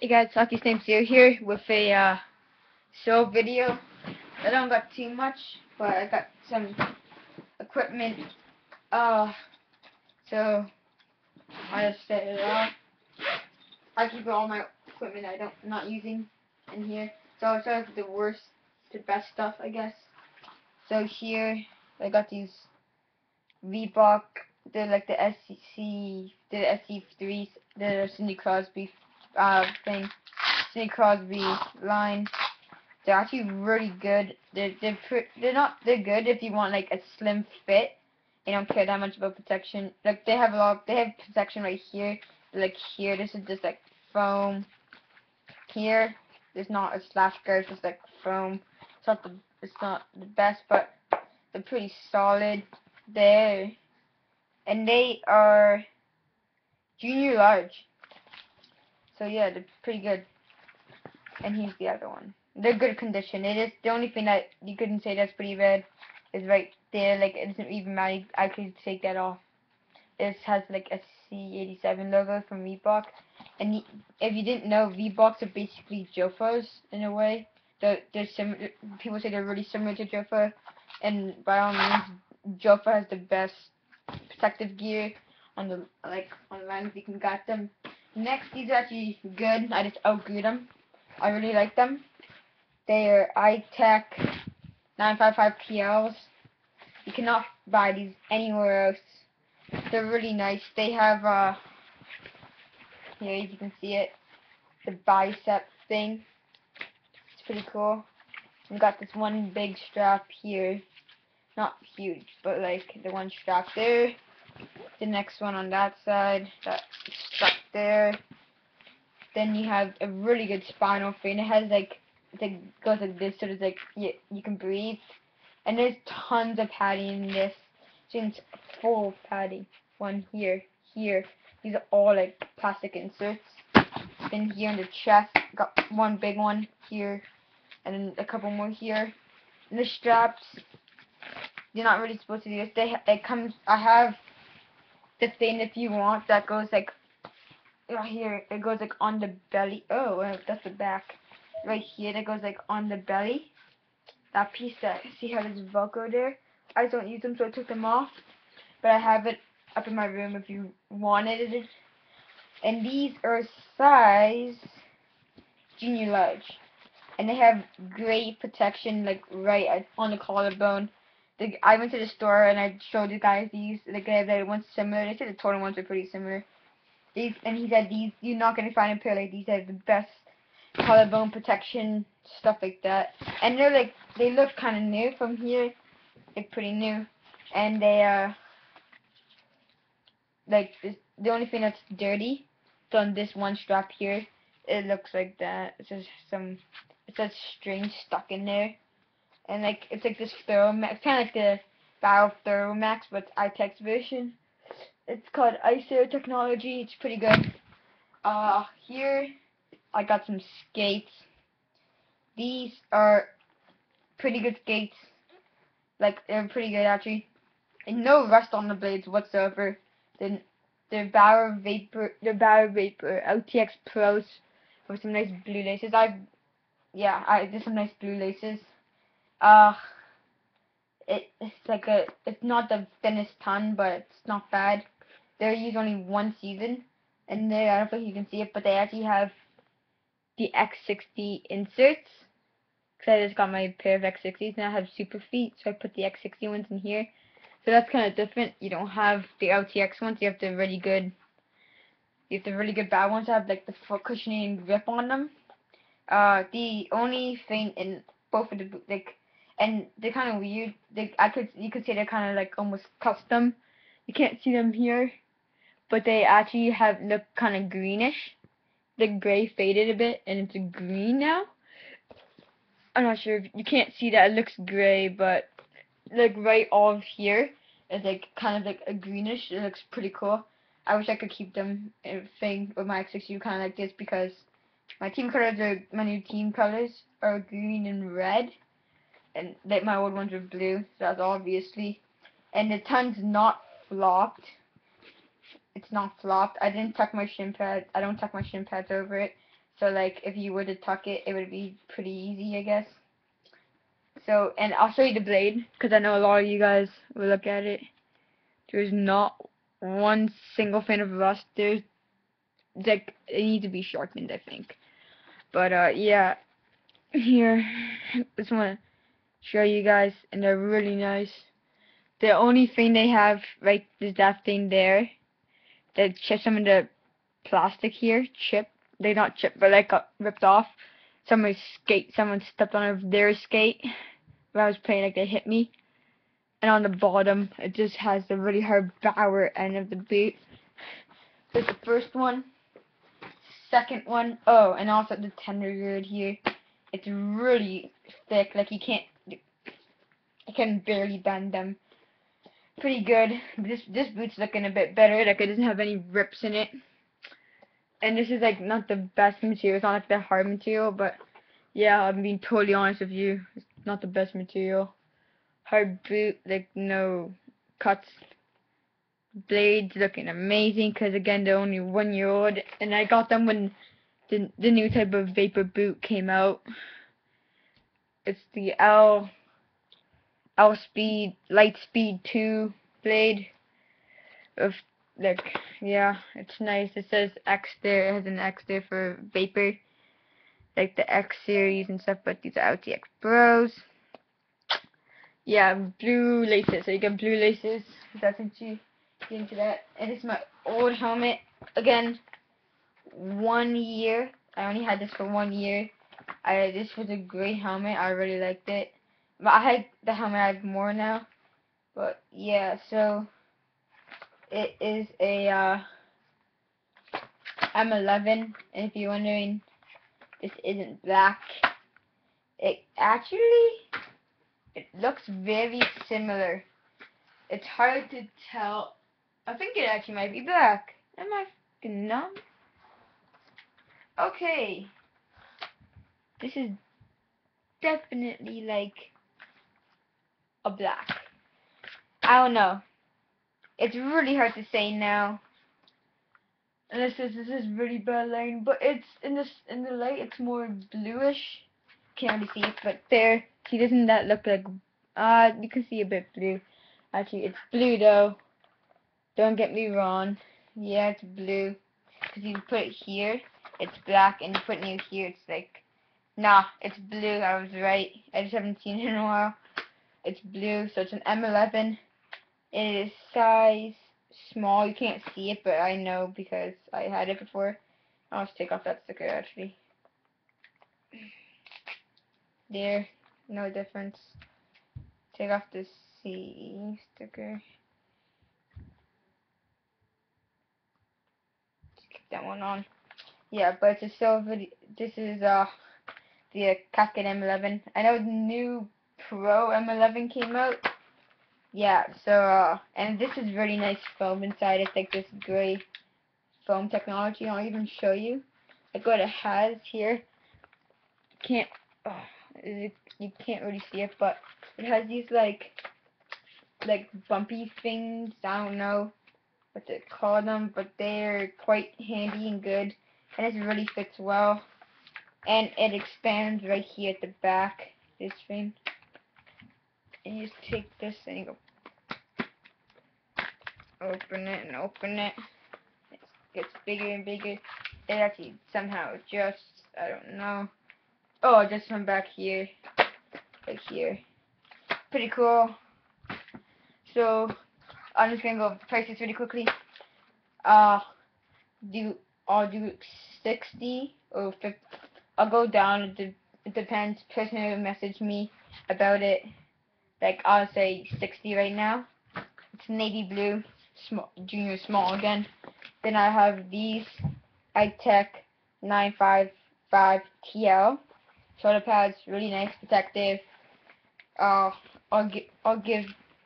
Hey guys, Hockey Zero here with a uh, show video. I don't got too much, but I got some equipment. Uh, so I just set it up. I keep all my equipment I don't not using in here. So I start with the worst to best stuff, I guess. So here I got these Reebok. They're like the SC, the SC3s, the Sidney Crosby uh, thing, Sidney Crosby line. They're actually really good. They're they're they're not they're good if you want like a slim fit. They don't care that much about protection. Like they have a lot. They have protection right here. Like here, this is just like foam. Here, there's not a slash guard. It's just like foam. It's not the it's not the best, but they're pretty solid. There, and they are junior large. So yeah, they're pretty good. And here's the other one. They're good condition. It is the only thing that you couldn't say that's pretty bad is right there. Like it doesn't even matter. I could take that off. It has like a C87 logo from Reebok. And if you didn't know, Reeboks are basically Jofas in a way. They're, similar. People say they're really similar to Jofa, and by all means, Jofa has the best protective gear on the like on the line if you can get them. Next, these are actually good. I just outgrew them. I really like them. They are iTech 955 PLs. You cannot buy these anywhere else. They're really nice. They have, uh, here you can see it, the bicep thing. It's pretty cool. We got this one big strap here. Not huge, but like the one strap there. The next one on that side. There. Then you have a really good spinal fin. It has like it goes like this, so it's like you you can breathe. And there's tons of padding in this. It's full padding. One here, here. These are all like plastic inserts. Then here in the chest, got one big one here, and a couple more here. And the straps, you're not really supposed to do this. They it comes. I have the thing if you want that goes like right here it goes like on the belly. Oh that's the back. Right here that goes like on the belly. That piece that see how there's velcro there? I don't use them so I took them off. But I have it up in my room if you wanted it. And these are size junior large and they have great protection like right on the collarbone. The, I went to the store and I showed the guys these. The guy that one's similar. They said the total ones are pretty similar. These and he said these you're not gonna find a pair like these. They have the best collarbone protection stuff like that. And they're like they look kind of new from here. They're pretty new, and they are like the only thing that's dirty is on this one strap here. It looks like that. It's just some it says string stuck in there and like it's like this Thoromax, kind of like the Battle Thoromax, but it's iTech's version. It's called ISO technology. It's pretty good. Uh, here I got some skates. These are pretty good skates. Like they're pretty good actually. And no rust on the blades whatsoever. Then they're Bauer Vapor, they're Bauer Vapor LTX Pros with some nice blue laces. I, yeah, I did some nice blue laces uh it, it's like a it's not the thinnest ton but it's not bad they're used only one season and they I don't if you can see it but they actually have the X60 inserts because I just got my pair of X60s and I have super feet so I put the X60 ones in here so that's kind of different you don't have the LTX ones you have the really good you have the really good bad ones that have like the cushioning grip on them uh the only thing in both of the like and they're kind of weird. They, I could, you could say they're kind of like almost custom. You can't see them here, but they actually have look kind of greenish. The gray faded a bit, and it's green now. I'm not sure if you can't see that. It looks gray, but like right off here is like kind of like a greenish. It looks pretty cool. I wish I could keep them uh, thing with my X60 kind of like this because my team colors are my new team colors are green and red and like my old ones are blue, so that's obviously. And the ton's not flopped. It's not flopped. I didn't tuck my shin pad. I don't tuck my shin pads over it. So like if you were to tuck it, it would be pretty easy, I guess. So, and I'll show you the blade, because I know a lot of you guys will look at it. There's not one single fan of rust. There's, like, it needs to be sharpened, I think. But, uh, yeah. Here, just want to show you guys, and they're really nice. The only thing they have, right, is that thing there. That chipped some of the plastic here, chip. They're not chipped, but like got ripped off. Someone skate, someone stepped on their skate when I was playing, like they hit me. And on the bottom, it just has the really hard bower end of the boot. There's the first one. Second one, oh, and also the tendon guard here. It's really thick, like you can't, I can barely bend them. Pretty good. This this boot's looking a bit better, like it doesn't have any rips in it. And this is like not the best material, it's not like the hard material, but yeah, I'm being totally honest with you. It's not the best material. Hard boot, like no cuts. Blades looking amazing because again they're only one year old, and I got them when the the new type of vapor boot came out. It's the L L Speed Light Speed Two blade. Of like yeah, it's nice. It says X there. It has an X there for vapor like the X series and stuff, but these are LTX Pros. Yeah, blue laces. So you get blue laces. That's into into that. And it's my old helmet. Again, one year. I only had this for one year. I this was a great helmet. I really liked it. I had the helmet I have more now. But yeah, so it is a uh, M11. And if you're wondering this isn't black. It actually, it looks very similar. It's hard to tell. I think it actually might be black. Am I numb? Okay. This is definitely like a black. I don't know. It's really hard to say now. And this is this is really bad lighting, but it's in this in the light it's more bluish. Can't really see it, but there. See, doesn't that look like? Uh, you can see a bit blue. Actually, it's blue though. Don't get me wrong. Yeah, it's blue. Cause you put it here, it's black, and you put it here, it's like, nah, it's blue. I was right. I just haven't seen it in a while. It's blue, so it's an M11. It is size small. You can't see it, but I know because I had it before. I'll just take off that sticker actually. There, no difference. Take off the C sticker. Just keep that one on. Yeah, but it's a silver. This is uh the Cascade M11. I know the new Pro M11 came out yeah, so, uh, and this is really nice foam inside. It's like this gray foam technology. I'll even show you. Like what it has here. Can't, oh, it, you can't really see it, but it has these like, like bumpy things. I don't know what to call them, but they're quite handy and good. And it really fits well. And it expands right here at the back, this thing and you just take this and you go open it and open it. It gets bigger and bigger. It actually somehow adjusts. I don't know. Oh, just from back here. Right here. Pretty cool. So, I'm just gonna go price this really quickly. Uh, do I'll do 60 or 50. I'll go down. It, depends. Person message me about it like I'll say 60 right now. It's navy blue, small, junior small again. Then I have these iTech 955 TL shoulder pads, really nice, protective. Uh, I'll give I'll give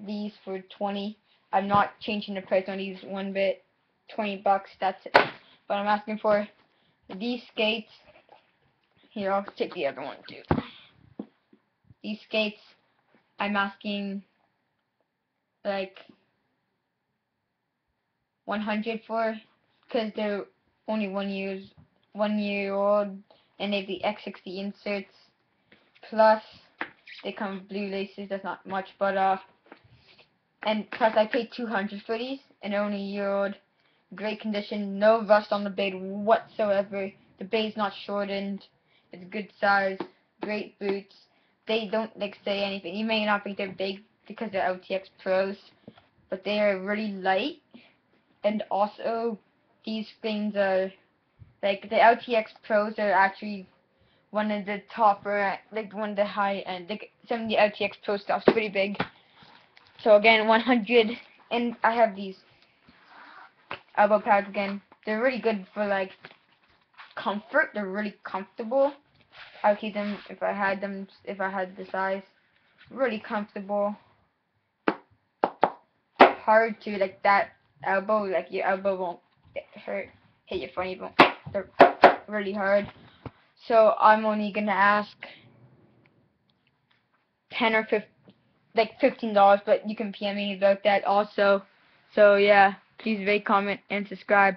these for 20. I'm not changing the price on these one bit. 20 bucks. That's it. But I'm asking for these skates. Here, I'll take the other one too. These skates I'm asking like 100 for because they're only one years one year old, and they have the X60 inserts. Plus, they come with blue laces. That's not much, but uh, and plus I paid 200 for these, and only a year old. Great condition, no rust on the blade whatsoever. The blade's not shortened. It's good size. Great boots. They don't like say anything. You may not think they're big because they're LTX Pros, but they are really light. And also, these things are like the LTX Pros are actually one of the topper, like one of the high end. Like some of the LTX Pro stuff's pretty big. So again, 100, and I have these elbow pads again. They're really good for like comfort. They're really comfortable. I'll keep them if I had them, if I had the size. Really comfortable. Hard to like that elbow, like your elbow won't get hurt, hit your funny bone. They're really hard. So I'm only gonna ask ten or fifteen, like fifteen dollars, but you can PM me about that also. So yeah, please rate, comment, and subscribe.